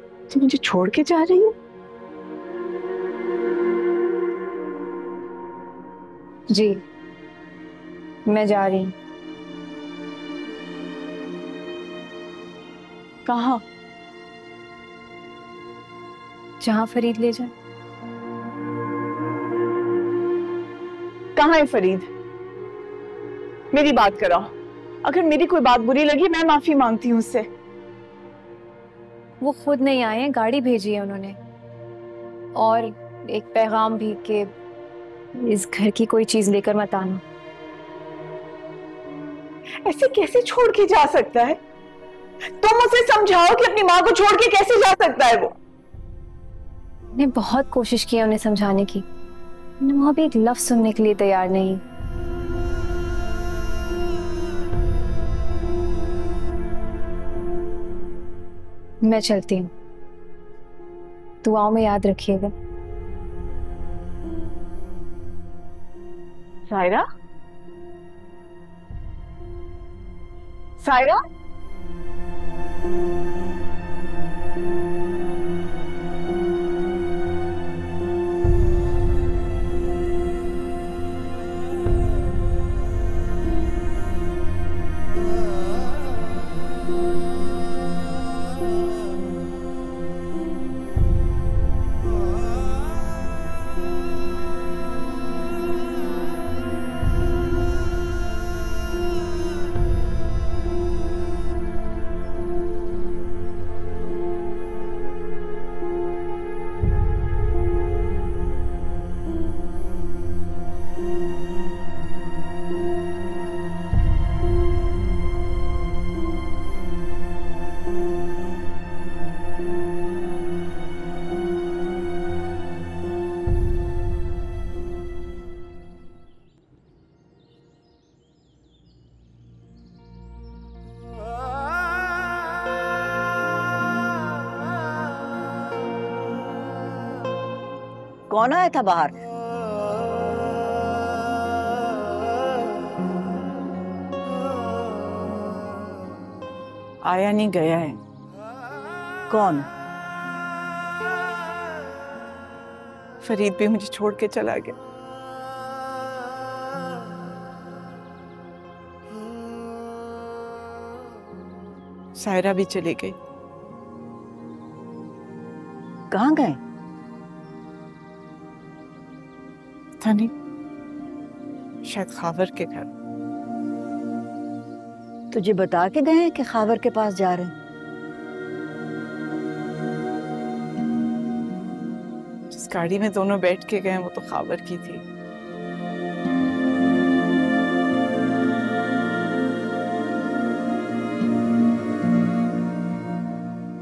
तुम मुझे छोड़ के जा रही हो? जी मैं जा रही हूँ। कहा? जहाँ फरीद ले जाए। कहा है फरीद? मेरी बात कराओ। अगर मेरी कोई बात बुरी लगी मैं माफ़ी मांगती हूँ उससे। वो खुद नहीं आए हैं गाड़ी भेजी है उन्होंने। और एक पैगाम भी कि इस घर की कोई चीज़ लेकर मत आना। ऐसे कैसे छोड़ के जा सकता है? तुम उसे समझाओ कि अपनी माँ को छोड़ के कैसे जा सकता है वो? मैंने बहुत कोशिश की उन्हें समझाने की। वो अभी एक लफ्ज सुनने के लिए तैयार नहीं। मैं चलती हूँ। दुआओं में याद रखिएगा। सायरा? सायरा? कौन आया था बाहर? आया नहीं, गया है। कौन? फरीद भी मुझे छोड़ के चला गया। सायरा भी चली गई। कहाँ गए? था नहीं। शायद खावर के घर। तुझे बता के गए हैं कि खावर के पास जा रहे हैं? जिस गाड़ी में दोनों बैठ के गए वो तो खावर की थी।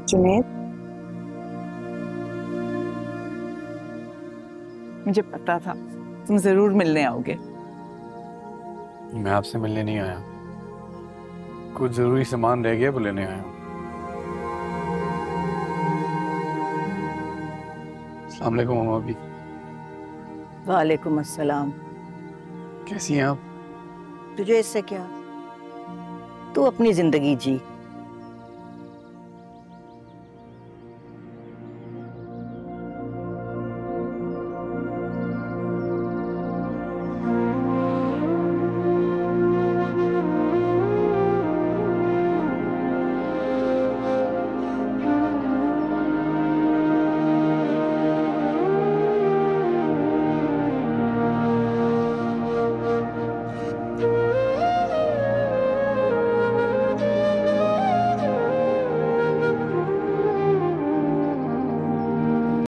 जुनेद मुझे पता था। तुम ज़रूर मिलने आओगे। मैं आपसे मिलने नहीं आया। कुछ ज़रूरी सामान रह गया वो लेने आया हूँ। अस्सलाम वालेकुम मामा भी वालेकुम अस्सलाम। कैसी हैं आप? तुझे इससे क्या? तू अपनी ज़िंदगी जी।